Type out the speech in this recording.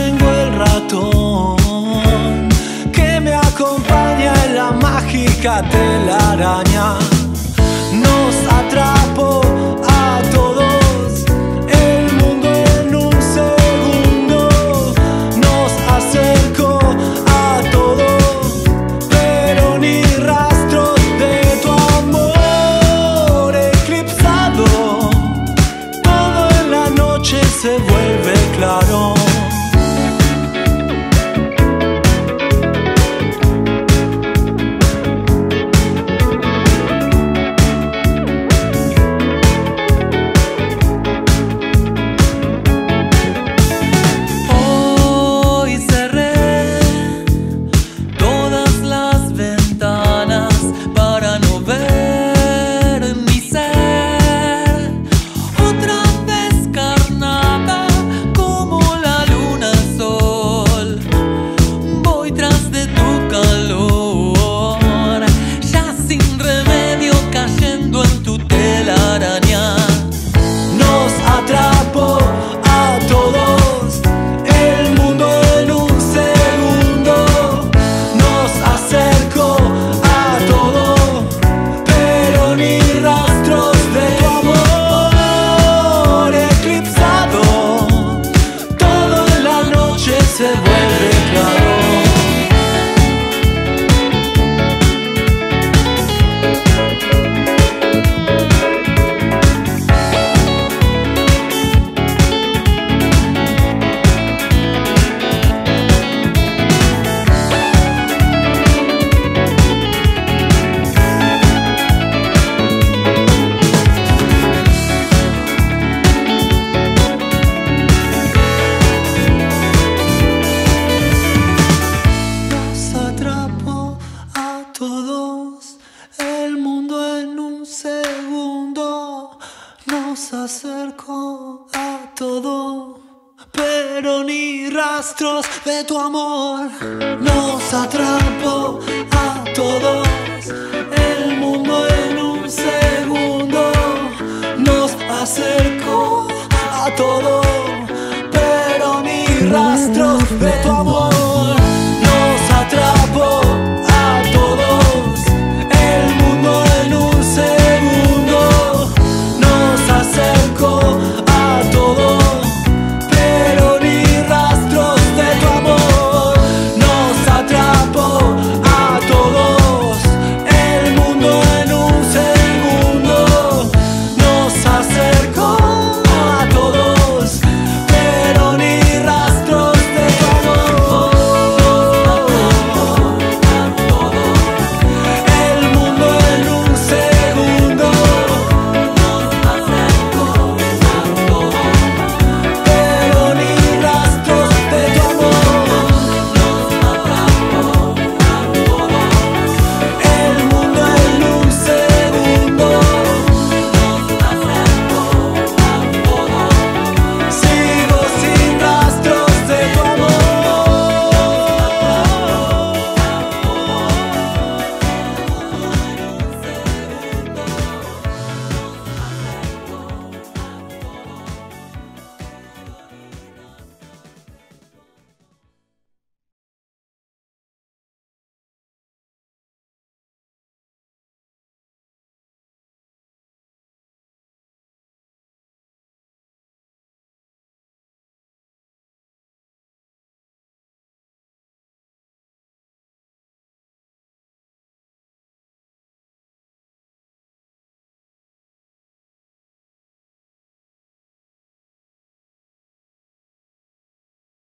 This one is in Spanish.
Tengo el ratón que me acompaña en la mágica telaraña. Nos atrapó a todos el mundo en un segundo. Nos acercó a todos, pero ni rastros de tu amor eclipsado. Todo en la noche se vuelve claro. Todo, pero ni rastros de tu amor. Nos atrapó a todos el mundo en un segundo. Nos acercó a todo,